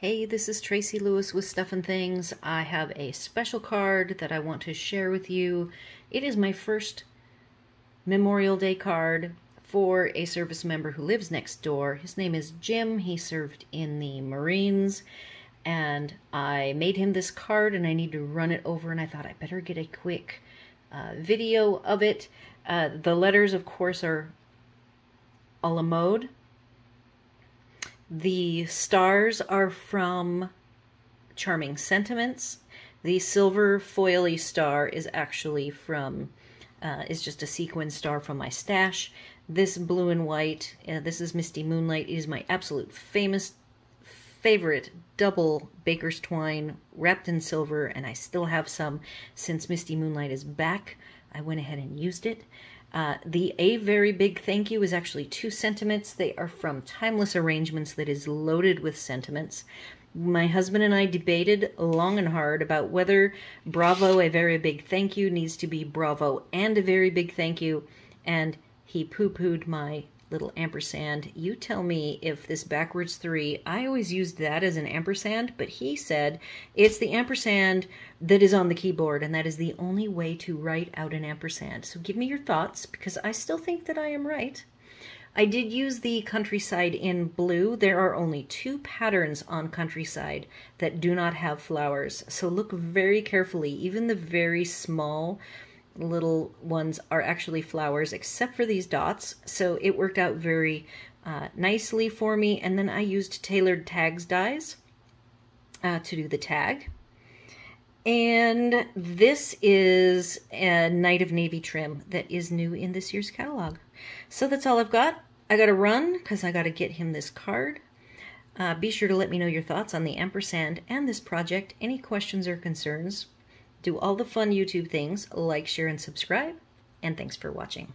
Hey, this is Tracy Lewis with Stuff and Things. I have a special card that I want to share with you. It is my first Memorial Day card for a service member who lives next door. His name is Jim. He served in the Marines and I made him this card and I need to run it over and I thought I better get a quick uh, video of it. Uh, the letters, of course, are a la mode the stars are from Charming Sentiments. The silver foily star is actually from, uh, is just a sequin star from my stash. This blue and white, uh, this is Misty Moonlight, it is my absolute famous favorite double Baker's Twine wrapped in silver, and I still have some since Misty Moonlight is back. I went ahead and used it. Uh, the A Very Big Thank You is actually two sentiments. They are from Timeless Arrangements that is loaded with sentiments. My husband and I debated long and hard about whether Bravo, a very big thank you, needs to be Bravo and a very big thank you, and he poo pooed my little ampersand. You tell me if this backwards three, I always used that as an ampersand, but he said it's the ampersand that is on the keyboard, and that is the only way to write out an ampersand. So give me your thoughts, because I still think that I am right. I did use the countryside in blue. There are only two patterns on countryside that do not have flowers. So look very carefully. Even the very small little ones are actually flowers except for these dots. So it worked out very uh, nicely for me. And then I used tailored tags dies uh, to do the tag. And this is a Night of Navy trim that is new in this year's catalog. So that's all I've got. I got to run because I got to get him this card. Uh, be sure to let me know your thoughts on the ampersand and this project. Any questions or concerns? Do all the fun YouTube things, like, share, and subscribe, and thanks for watching.